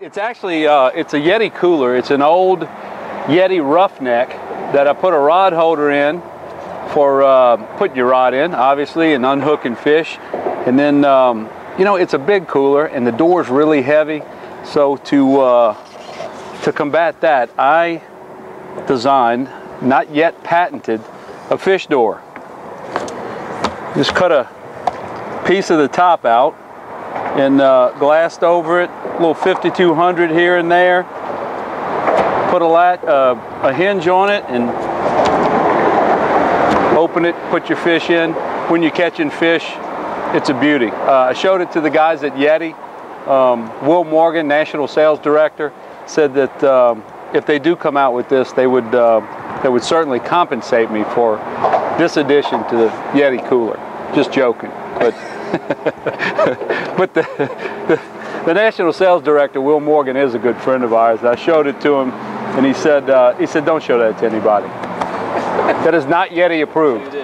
It's actually, uh, it's a Yeti cooler. It's an old Yeti Roughneck that I put a rod holder in for uh, putting your rod in, obviously, and unhooking fish. And then, um, you know, it's a big cooler and the door's really heavy. So to, uh, to combat that, I designed, not yet patented, a fish door. Just cut a piece of the top out and uh, glassed over it, a little 5200 here and there. Put a, lat, uh, a hinge on it and open it, put your fish in. When you're catching fish, it's a beauty. Uh, I showed it to the guys at Yeti. Um, Will Morgan, National Sales Director, said that um, if they do come out with this, they would, uh, they would certainly compensate me for this addition to the Yeti cooler. Just joking, but but the, the, the national sales director, Will Morgan, is a good friend of ours. I showed it to him, and he said uh, he said don't show that to anybody. that is not Yeti approved.